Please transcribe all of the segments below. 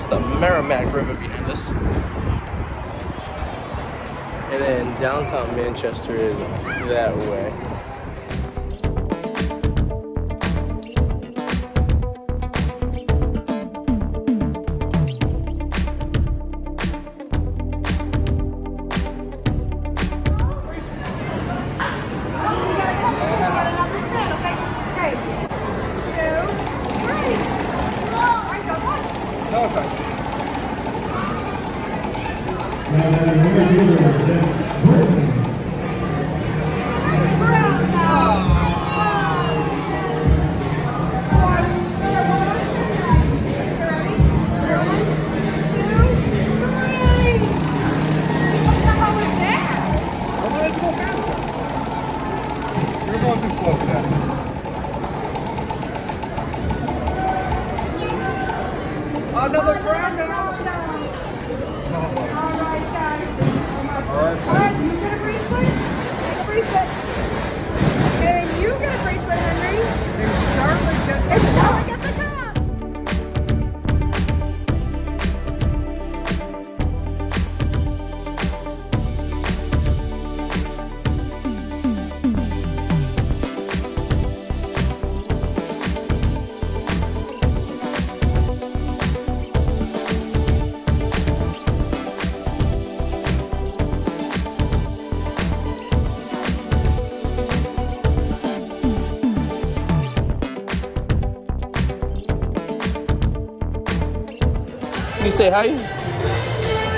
is the Merrimack River behind us. And then downtown Manchester is that way. All right. You say hi?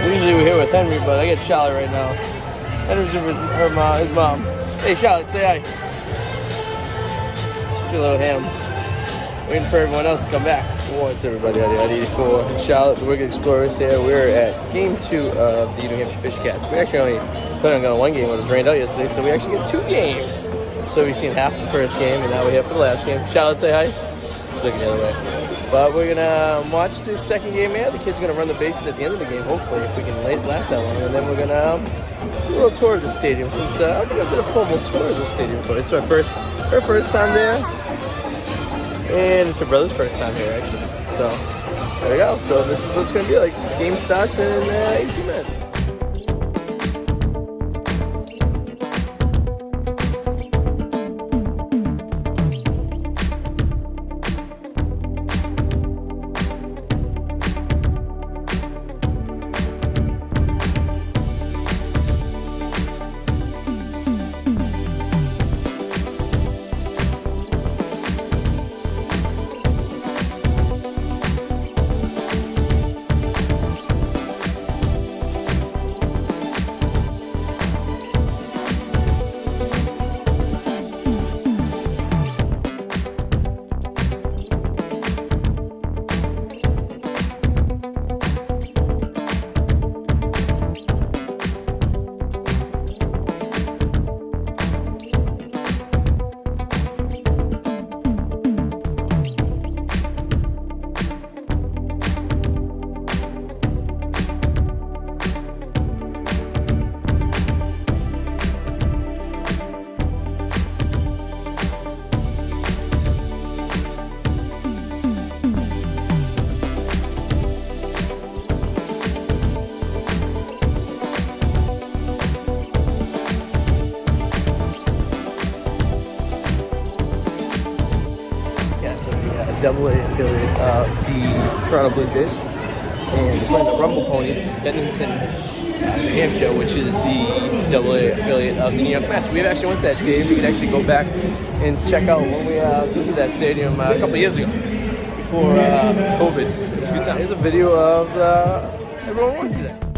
Usually we're here with Henry, but I get Charlotte right now. Henry's with her mom, his mom. Hey Charlotte, say hi. Get a little ham. Waiting for everyone else to come back. What's everybody out here at 84? Charlotte, the Wicked Explorers here. We're at game two of the New Hampshire Fish Cats. We actually only put on one game when it was rained out yesterday, so we actually get two games. So we've seen half the first game, and now we're here for the last game. Charlotte, say hi. Looking the other way. But we're gonna um, watch the second game here. The kids are gonna run the bases at the end of the game, hopefully, if we can late last that long. And then we're gonna um, do a little tour of the stadium since uh, I think I've done a formal tour of the stadium before. It's our first, her first time there, and it's her brother's first time here actually. So there we go. So this is what it's gonna be like. This game starts in uh, 18 minutes. Double A affiliate of the Toronto Blue Jays. And we're playing the Rumble Ponies, Binghamton, uh, New Hampshire, which is the double A affiliate of the New York Mets. We have actually went to that stadium. We can actually go back and check out when we uh, visited that stadium uh, a couple years ago, before uh, COVID. Here's a video of uh, everyone today.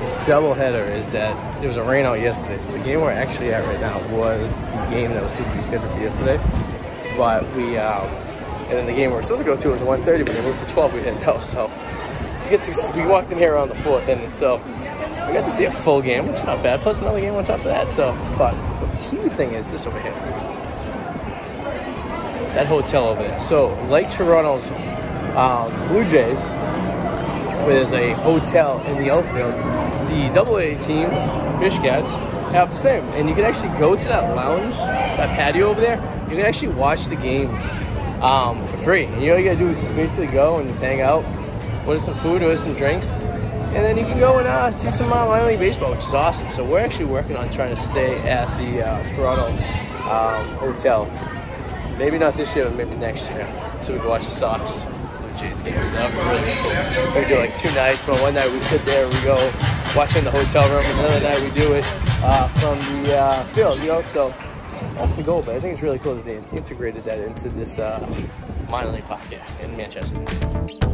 The double header is that there was a rain out yesterday, so the game we're actually at right now was the game that was supposed to be scheduled for yesterday. But we, um, and then the game we were supposed to go to was 1:30, but they moved to 12. We didn't know, so we get to we walked in here around the fourth, and so we got to see a full game, which is not bad. Plus another game on top of that. So, but the key thing is this over here that hotel over there. So, like Toronto's um, Blue Jays, where there's a hotel in the outfield, the Double A team, Fish Cats, have the same. And you can actually go to that lounge, that patio over there. You can actually watch the games um, for free. And you what you gotta do is just basically go and just hang out, order some food, order some drinks, and then you can go and uh, see some uh, minor league baseball, which is awesome. So we're actually working on trying to stay at the uh, Toronto um, hotel. Maybe not this year, but maybe next year. So we can watch the Sox Jays games. That would be really cool. We do like two nights. but one night we sit there, and we go watch in the hotel room, and another night we do it uh, from the uh, field. You know, so that's the goal. But I think it's really cool that they integrated that into this uh, minor league park here in Manchester.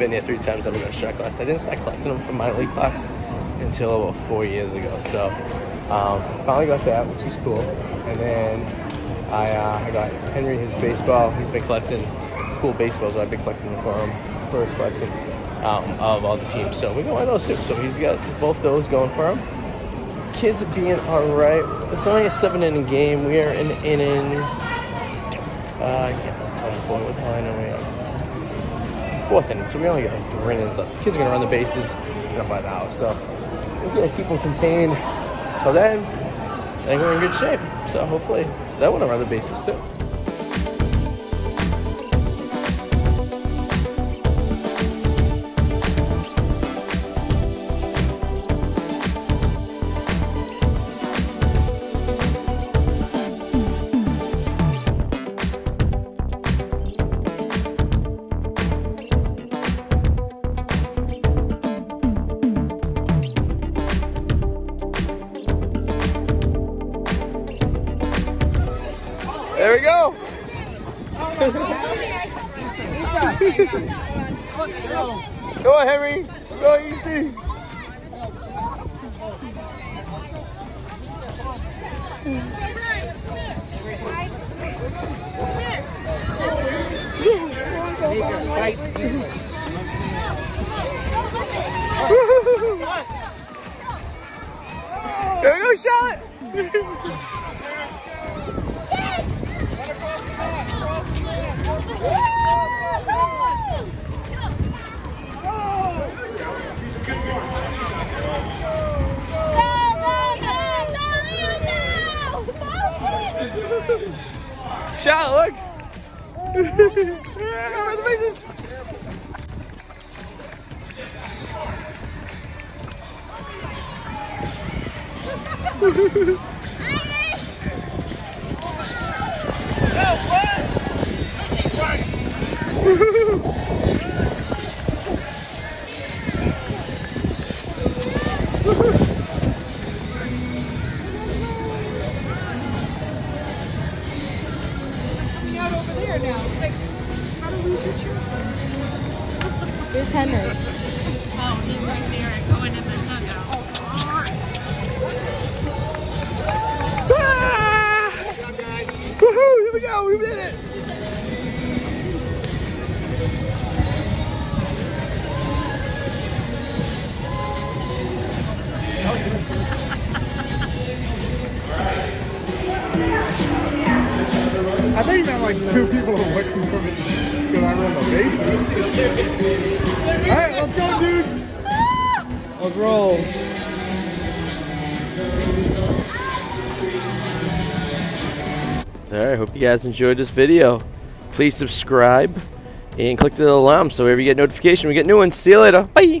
Been here three times. I've got a shot glass. I didn't start collecting them from minor league parks until about four years ago. So um, finally got that, which is cool. And then I, uh, I got Henry his baseball. He's been collecting cool baseballs. I've been collecting for him for his collection um, of all the teams. So we got one of those too. So he's got both those going for him. Kids being all right. It's only a seven inning game. We are in inning. Uh, I can't tell the boy what I know we are. Fourth inning, so we only got like three innings left. The kids are gonna run the bases, up by the house. So we're gonna keep them contained until then. I think we're in good shape. So hopefully, so that wanna run the bases too. Go on, Henry. Go, Easty. There we go, Charlotte. Charlotte, look. Where the bases? Coming out there now. It's like, how to lose your shirt. There's Henry. Oh, he's right there going in the dugout. Ah! Woohoo! Here we go. We did it. Roll. All right, hope you guys enjoyed this video. Please subscribe and click the alarm so whenever you get notification, we get new ones. See you later. Bye.